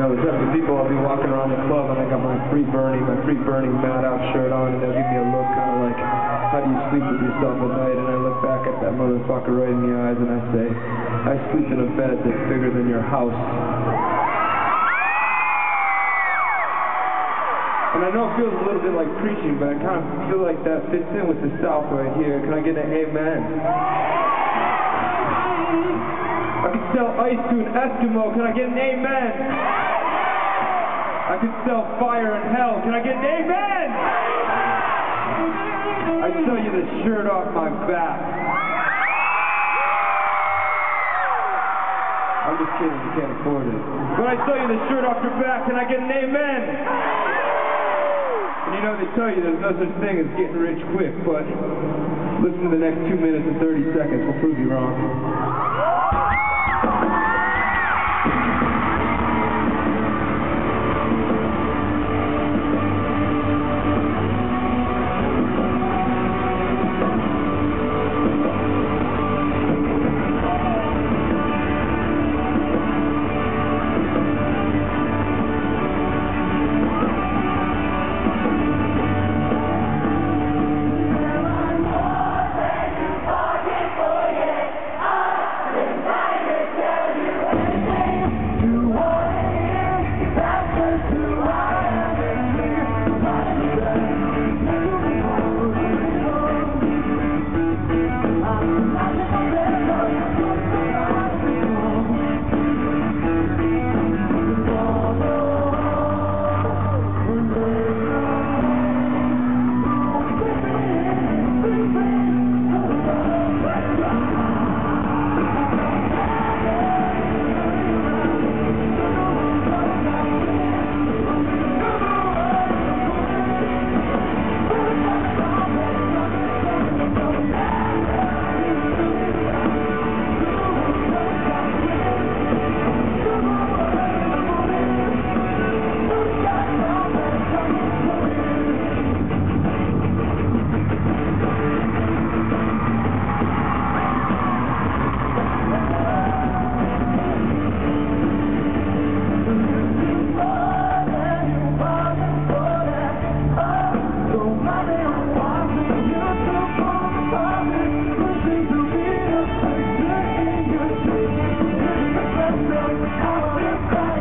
know, there's other people I'll be walking around the club and I got my free burning, my free burning mad out shirt on and they'll give me a look kind of like, how do you sleep with yourself at night? And I look back at that motherfucker right in the eyes and I say, I sleep in a bed that's bigger than your house. And I know it feels a little bit like preaching, but I kind of feel like that fits in with the South right here. Can I get an amen? I could sell ice to an Eskimo. Can I get an amen? I can sell fire in hell. Can I get an amen? I sell you the shirt off my back. I'm just kidding, you can't afford it. But I sell you the shirt off your back, can I get an amen? And you know, they tell you there's no such thing as getting rich quick, but listen to the next two minutes and 30 seconds, we'll prove you wrong.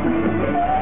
Música